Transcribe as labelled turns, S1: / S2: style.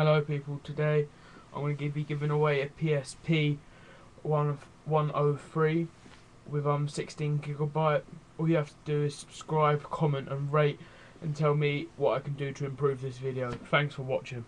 S1: Hello people, today I'm going to be giving away a PSP 103 with um 16 gigabyte. All you have to do is subscribe, comment and rate and tell me what I can do to improve this video. Thanks for watching.